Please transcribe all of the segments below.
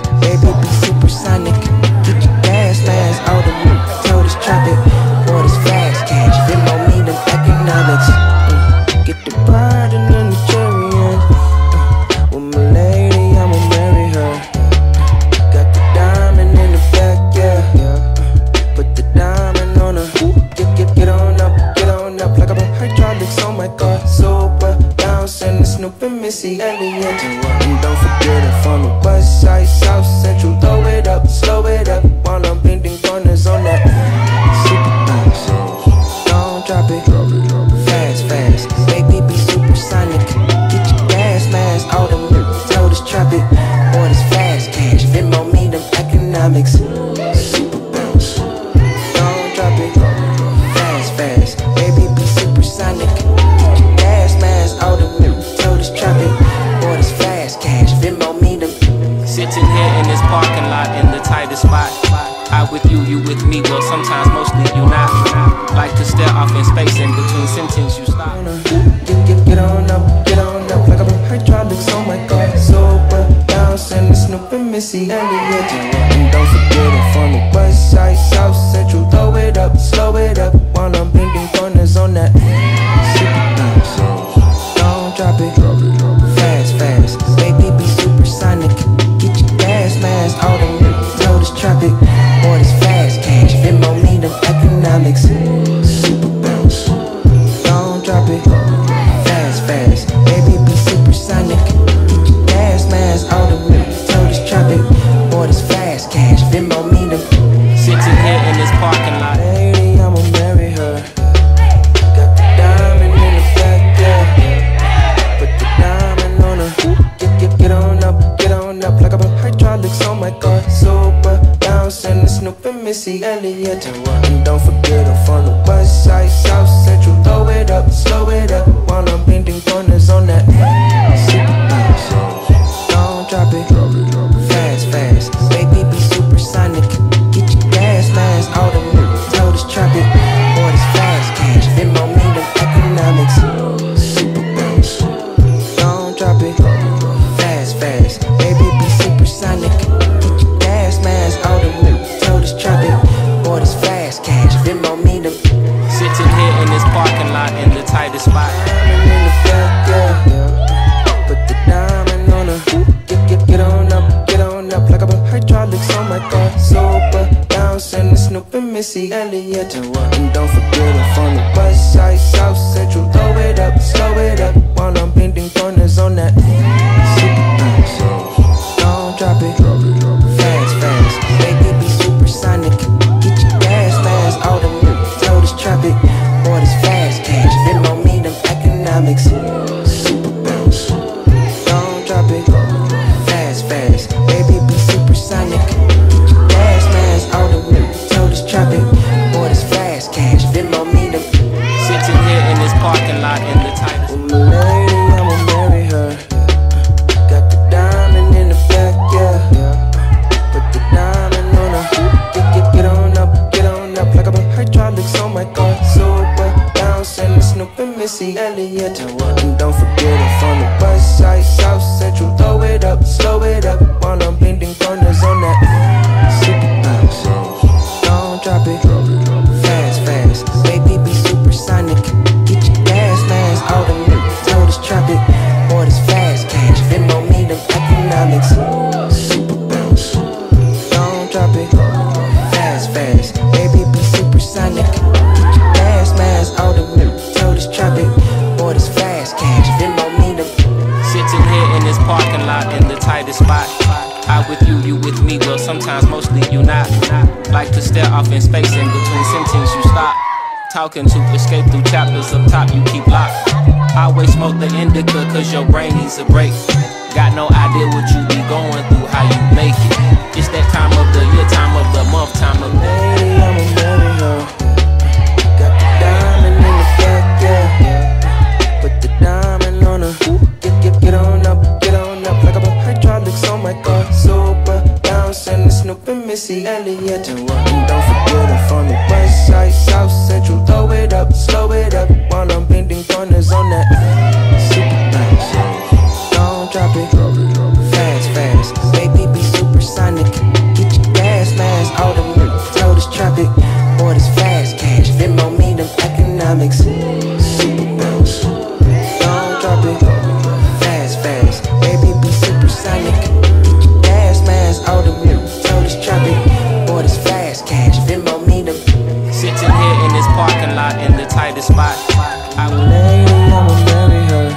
Baby, Missy Elliott. And don't forget it from the west side, south central. With me, well sometimes mostly you not. Like to stare off in space in between sentences you stop. Get, get, get on up, get on up Like I'm on hydraulics, oh my god Super bouncing the Snoop and Missy Elliott And don't forget it from the west side, south Fast. Baby, be supersonic. Get your gas mask out of me. Tell this trap it. Boy, this fast cash. More me than Sitting here in this parking lot. lady. I'ma marry her. Got the diamond in the back. Put the diamond on her. Get, get, get on up, get on up. Like I'm on hydraulics, my god. Super bouncing the Snoop and Missy Elliott. And don't forget I'm from the west side, south central. Throw it up, slow it up. While I'm corners on that. Super bounce. Don't drop it. Fast, fast. Baby, be supersonic. Get your gas mask out of me. Tell this trap it. Boy, this fast cash. Venmo me than economics. Super bounce. Don't drop it. Fast, fast. Baby, be supersonic. Get your gas mask out of me. Tell this trap it. Boy, this fast cash. Venmo me than Sitting here in this parking lot in the tightest spot. My god. Super bouncing the Snoop and Missy Elliott. And don't forget I'm from the west side, south central. Throw it up, slow it up. While I'm bending corners on that. Missy Elliott. And don't forget I'm from the west side, south central. Throw it up, slow it up. While I'm bending stare off in space in between sentences you stop. Talking to escape through chapters up top you keep locked. Always smoke the indica cause your brain needs a break. Got no idea what you be going through, how you make it. It's that time of the Missy Elliott. And don't forget tightest spot. I will lay I'ma marry her.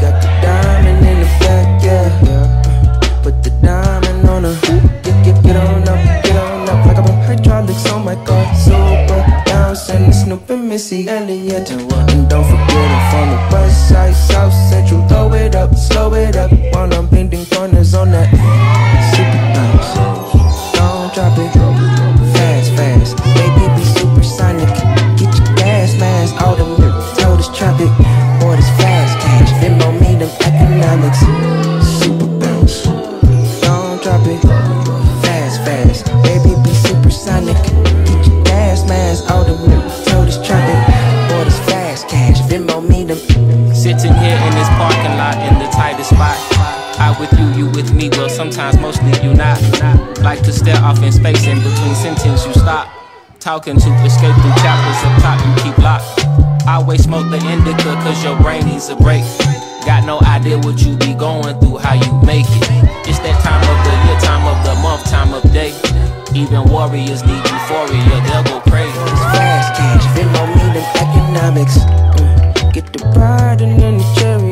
Got the diamond in the back, yeah. Put the diamond on her. Get, get, get on up, get on up. Like I'm on hydraulics, oh my god. Super bounce and Snoop and Missy Elliott. And don't forget I'm from the west side, south central. Throw it up, slow it up. While I'm bending corners on that. Sentence you stop. Talking to escape through chapters up top you keep locked. I always smoke the indica cause your brain needs a break. Got no idea what you be going through, how you make it. It's that time of the year, time of the month, time of day. Even warriors need euphoria, they'll go crazy. fast cash, Venmo me them economics. Mm, Get the bride and then the chariot.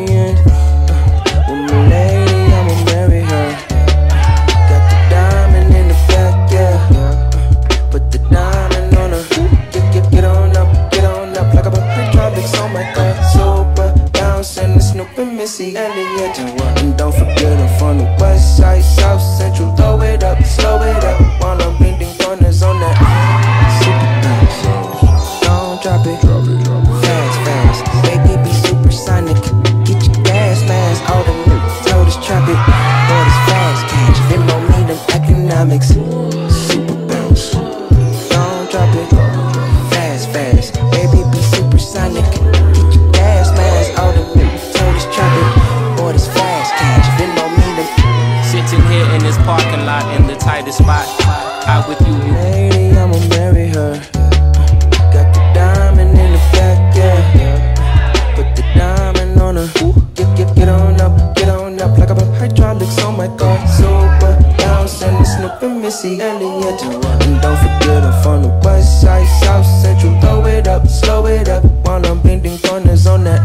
Missy Elliott. And don't forget I'm from the west side, south central. Throw it up, slow it up while I'm bending corners on that.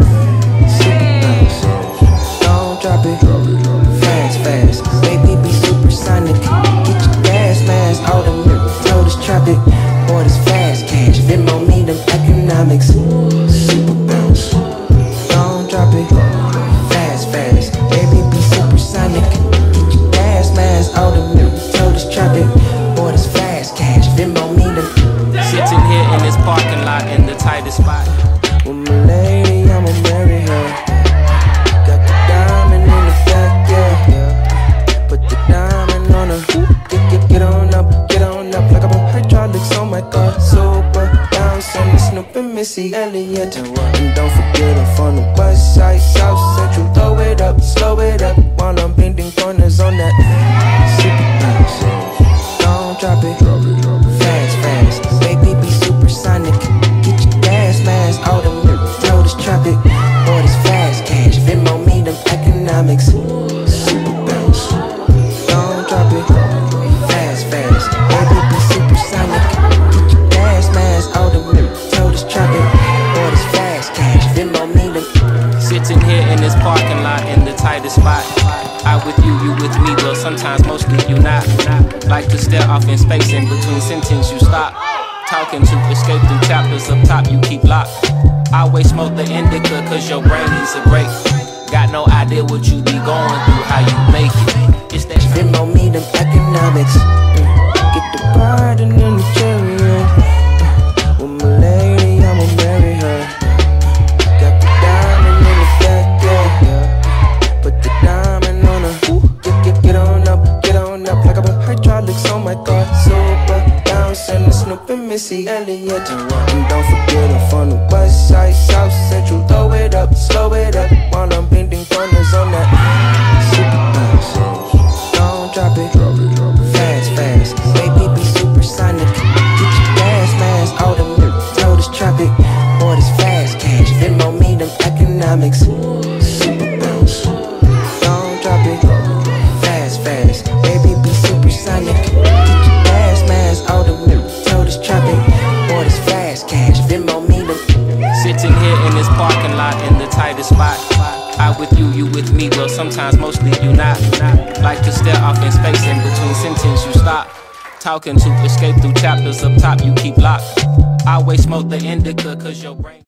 Don't drop it, fast, fast. Be supersonic. Get your gas mask. Boy, this fast cash, Venmo me them economics. Cash, Venmo me them. sitting here in this parking lot in the tightest spot. With my lady, I'ma marry her. Got the diamond in the back, yeah. Put the diamond on her. Get, get, get on up, get on up. Like I'm a hydraulics on my car. Super bouncing Snoop and Missy Elliott. And don't forget I'm from the west side, south central. Throw it up, slow it up while I'm bending corners on that super bounce. Don't drop it, economics. Super bounce. Don't drop it, fast, fast. Baby, be supersonic. Get your gas mask, all the told us trap it. Boy, this fast cash, Venmo me them. Sitting here in this parking lot in the tightest spot. I with you, you with me, well sometimes mostly you not. Like to stare off in space in between sentences you stop. Talking to escape through chapters up top you keep locked. I always smoke the indica cause your brain needs a break. Got no idea what you be going through, how you make it. It's that Venmo me them economics. Mm. Get the bride and the chariot. Uh, With my lady, I'ma marry her. Got the diamond in the back, yeah. Put the diamond on her. Get, get, get on up, get on up. Like I'm a hydraulics on my car. Super bouncing the Snoop and Missy Elliott. Spot. I with you, you with me, well sometimes mostly you not. Like to stare off in space in between sentences you stop. Talking to escape through chapters up top you keep locked. I always smoke the indica cause your brain